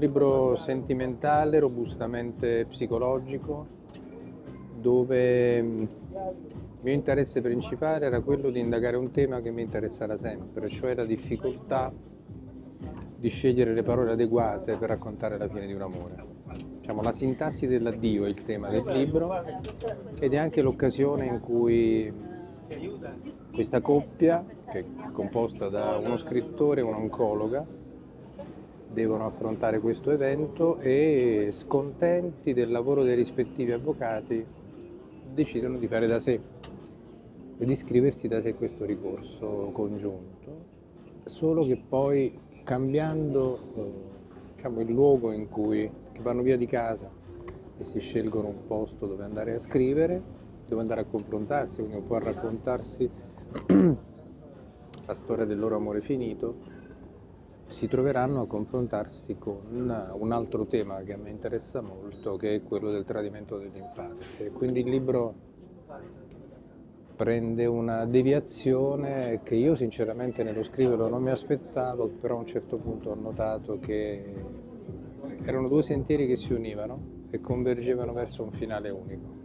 Un libro sentimentale, robustamente psicologico, dove mm, il mio interesse principale era quello di indagare un tema che mi interesserà sempre, cioè la difficoltà di scegliere le parole adeguate per raccontare la fine di un amore. Diciamo, la sintassi dell'addio è il tema del libro ed è anche l'occasione in cui questa coppia, che è composta da uno scrittore e un'oncologa, devono affrontare questo evento e scontenti del lavoro dei rispettivi avvocati decidono di fare da sé e di iscriversi da sé questo ricorso congiunto, solo che poi cambiando eh, diciamo, il luogo in cui vanno via di casa e si scelgono un posto dove andare a scrivere, dove andare a confrontarsi, quindi un po' a raccontarsi la storia del loro amore finito, si troveranno a confrontarsi con un altro tema che a me interessa molto, che è quello del tradimento dell'infanzia. Quindi il libro prende una deviazione che io sinceramente nello scriverlo non mi aspettavo, però a un certo punto ho notato che erano due sentieri che si univano e convergevano verso un finale unico.